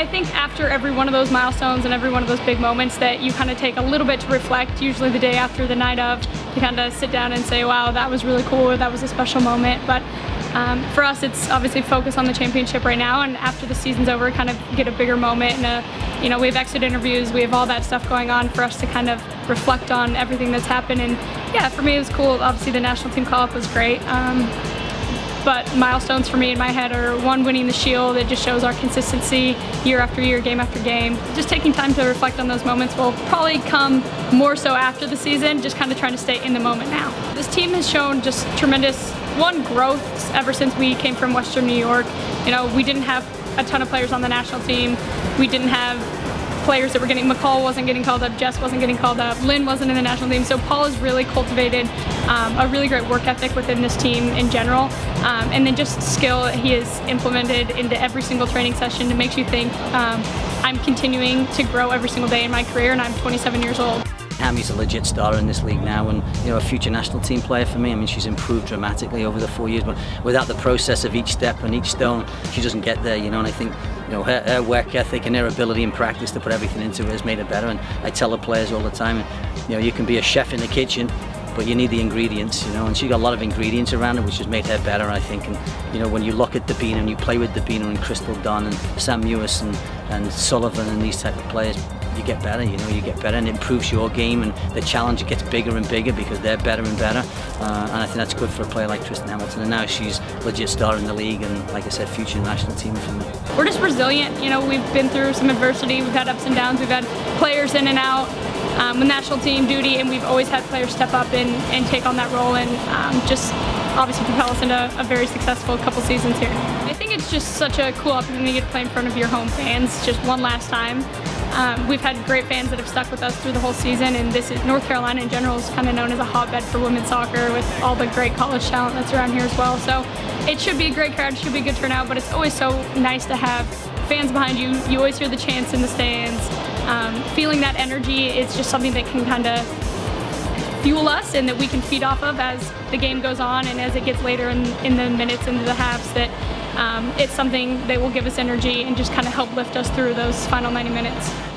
I think after every one of those milestones and every one of those big moments that you kind of take a little bit to reflect, usually the day after the night of, to kind of sit down and say, wow, that was really cool or that was a special moment. But um, for us, it's obviously focus on the championship right now, and after the season's over, kind of get a bigger moment. And a, you know, we have exit interviews, we have all that stuff going on for us to kind of reflect on everything that's happened. And yeah, for me, it was cool. Obviously, the national team call-up was great. Um, but milestones for me in my head are one winning the shield it just shows our consistency year after year game after game just taking time to reflect on those moments will probably come more so after the season just kind of trying to stay in the moment now this team has shown just tremendous one growth ever since we came from Western New York. You know, we didn't have a ton of players on the national team. We didn't have players that were getting, McCall wasn't getting called up, Jess wasn't getting called up, Lynn wasn't in the national team. So Paul has really cultivated um, a really great work ethic within this team in general. Um, and then just skill he has implemented into every single training session that makes you think um, I'm continuing to grow every single day in my career and I'm 27 years old. Hammy's a legit star in this league now and you know a future national team player for me. I mean she's improved dramatically over the four years but without the process of each step and each stone she doesn't get there you know and I think you know her, her work ethic and her ability in practice to put everything into it has made it better and I tell the players all the time you know you can be a chef in the kitchen but you need the ingredients, you know, and she got a lot of ingredients around her, which has made her better, I think. And you know, when you look at Debinha and you play with Debinha and Crystal Dunn and Sam Mewis and, and Sullivan and these type of players, you get better, you know, you get better and it improves your game and the challenge gets bigger and bigger because they're better and better. Uh, and I think that's good for a player like Kristen Hamilton. And now she's legit star in the league and, like I said, future national team for me. We're just resilient. You know, we've been through some adversity. We've had ups and downs. We've had players in and out um, with national team duty, and we've always had players step up and, and take on that role and um, just obviously propel us into a very successful couple seasons here. I think it's just such a cool opportunity to play in front of your home fans just one last time. Um, we've had great fans that have stuck with us through the whole season, and this is North Carolina in general is kind of known as a hotbed for women's soccer with all the great college talent that's around here as well. So it should be a great crowd, should be a good turnout, but it's always so nice to have fans behind you. You always hear the chants in the stands. Um, feeling that energy is just something that can kind of fuel us and that we can feed off of as the game goes on and as it gets later in, in the minutes into the halves that um, it's something that will give us energy and just kind of help lift us through those final 90 minutes.